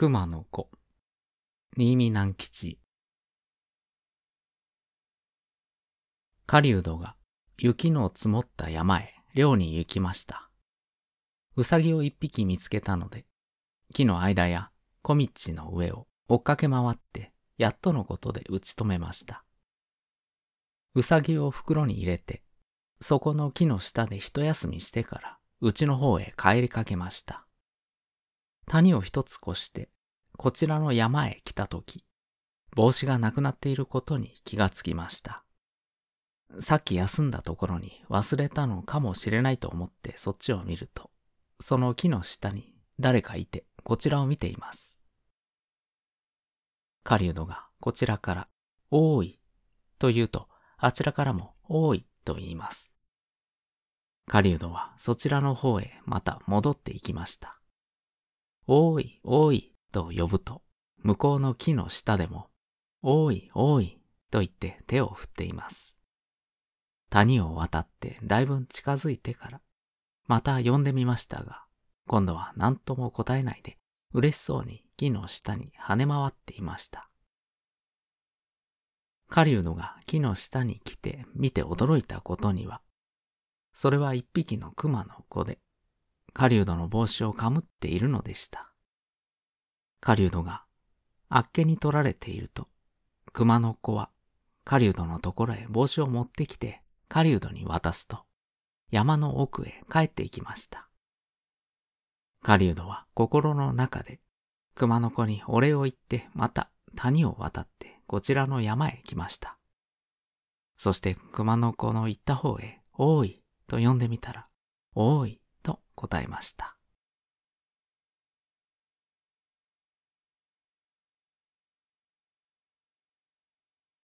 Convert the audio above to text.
熊の子、新見南吉。狩人が雪の積もった山へ漁に行きました。うさぎを一匹見つけたので、木の間や小道の上を追っかけ回って、やっとのことで打ち止めました。うさぎを袋に入れて、そこの木の下で一休みしてから、うちの方へ帰りかけました。谷を一つ越して、こちらの山へ来たとき、帽子がなくなっていることに気がつきました。さっき休んだところに忘れたのかもしれないと思ってそっちを見ると、その木の下に誰かいてこちらを見ています。狩人がこちらから、おーい、と言うと、あちらからも、おーい、と言います。狩人はそちらの方へまた戻っていきました。おーい、おーい、と呼ぶと、向こうの木の下でも、おーい、おーい、と言って手を振っています。谷を渡ってだいぶ近づいてから、また呼んでみましたが、今度は何とも答えないで、嬉しそうに木の下に跳ね回っていました。狩人が木の下に来て見て驚いたことには、それは一匹の熊の子で、狩人の帽子をかむっているのでした。狩人があっけに取られていると、熊の子は狩人のところへ帽子を持ってきて狩人に渡すと、山の奥へ帰っていきました。狩人は心の中で、熊の子にお礼を言ってまた谷を渡ってこちらの山へ来ました。そして熊の子の行った方へ、おーいと呼んでみたら、おーい答えました。